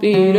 Be